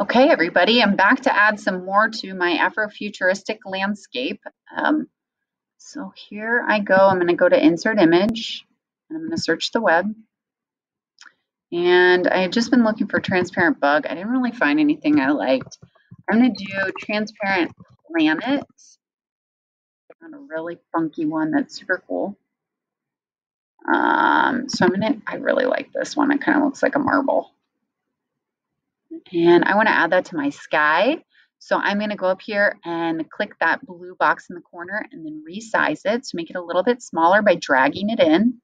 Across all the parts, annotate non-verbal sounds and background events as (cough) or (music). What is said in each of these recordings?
Okay, everybody, I'm back to add some more to my Afrofuturistic landscape. Um, so here I go. I'm going to go to Insert Image, and I'm going to search the web. And I had just been looking for Transparent Bug. I didn't really find anything I liked. I'm going to do Transparent Planet. I found a really funky one that's super cool. Um, so I'm going to, I really like this one. It kind of looks like a marble. And I want to add that to my sky. So I'm going to go up here and click that blue box in the corner and then resize it to make it a little bit smaller by dragging it in.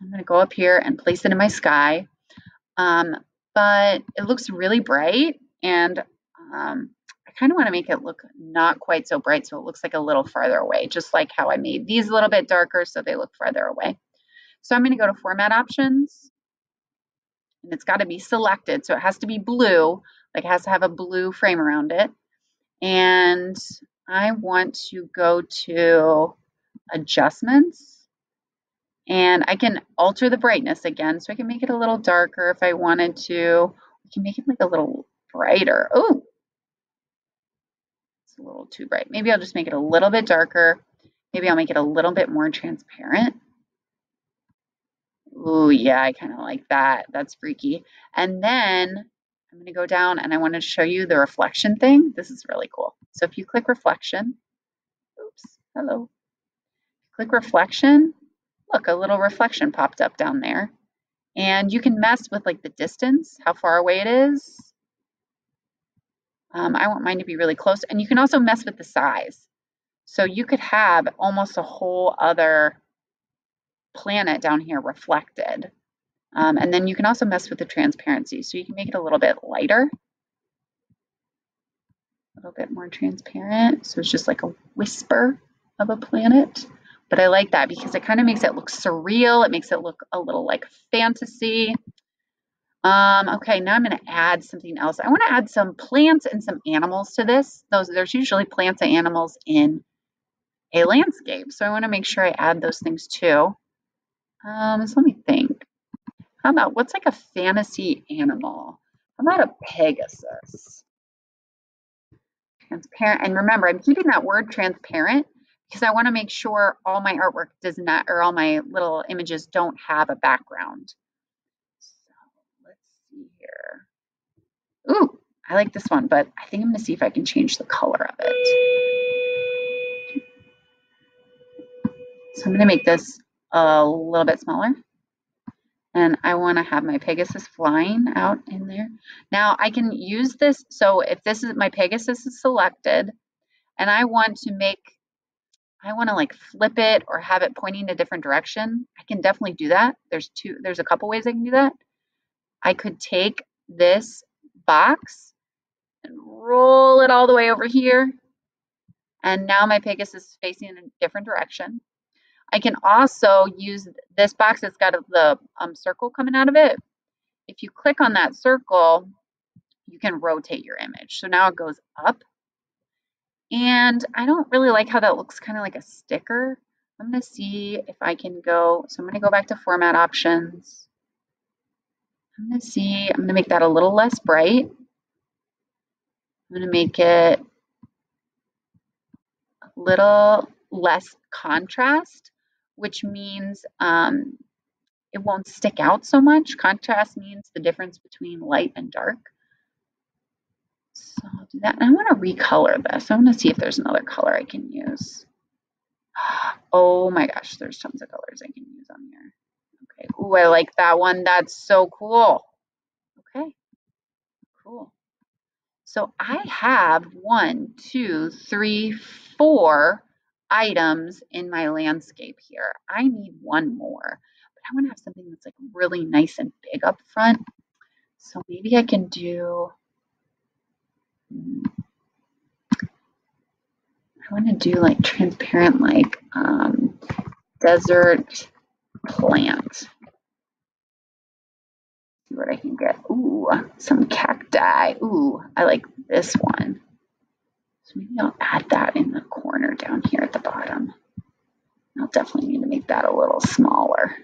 I'm going to go up here and place it in my sky. Um, but it looks really bright and um, I kind of want to make it look not quite so bright so it looks like a little farther away, just like how I made these a little bit darker so they look farther away. So I'm going to go to Format Options and it's got to be selected. So it has to be blue, like it has to have a blue frame around it. And I want to go to adjustments and I can alter the brightness again. So I can make it a little darker if I wanted to. I can make it like a little brighter. Oh, it's a little too bright. Maybe I'll just make it a little bit darker. Maybe I'll make it a little bit more transparent. Ooh, yeah, I kind of like that. That's freaky. And then I'm going to go down and I want to show you the reflection thing. This is really cool. So if you click reflection, oops, hello. Click reflection, look, a little reflection popped up down there. And you can mess with like the distance, how far away it is. Um, I want mine to be really close. And you can also mess with the size. So you could have almost a whole other planet down here reflected. Um, and then you can also mess with the transparency. So you can make it a little bit lighter, a little bit more transparent. So it's just like a whisper of a planet. But I like that because it kind of makes it look surreal. It makes it look a little like fantasy. Um, okay, now I'm going to add something else. I want to add some plants and some animals to this. Those There's usually plants and animals in a landscape. So I want to make sure I add those things too. Um, so let me think. How about what's like a fantasy animal? How about a Pegasus? Transparent. And remember, I'm keeping that word transparent because I want to make sure all my artwork does not, or all my little images don't have a background. So let's see here. Ooh, I like this one, but I think I'm going to see if I can change the color of it. So I'm going to make this a little bit smaller. And I want to have my Pegasus flying out in there. Now I can use this. So if this is my Pegasus is selected and I want to make, I want to like flip it or have it pointing a different direction, I can definitely do that. There's two, there's a couple ways I can do that. I could take this box and roll it all the way over here. And now my Pegasus is facing in a different direction. I can also use this box that's got the um, circle coming out of it. If you click on that circle, you can rotate your image. So now it goes up. And I don't really like how that looks kind of like a sticker. I'm going to see if I can go. So I'm going to go back to format options. I'm going to see, I'm going to make that a little less bright. I'm going to make it a little less contrast which means um, it won't stick out so much. Contrast means the difference between light and dark. So I'll do that. I want to recolor this. I want to see if there's another color I can use. (sighs) Oh my gosh, there's tons of colors I can use on here. Okay, ooh, I like that one. That's so cool. Okay, cool. So I have one, two, three, four items in my landscape here. I need one more, but I want to have something that's like really nice and big up front. So maybe I can do, hmm, I want to do like transparent, like um, desert plant. See what I can get. Ooh, some cacti. Ooh, I like this one. So maybe I'll add that in the corner down here at the bottom. I'll definitely need to make that a little smaller.